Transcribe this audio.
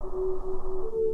you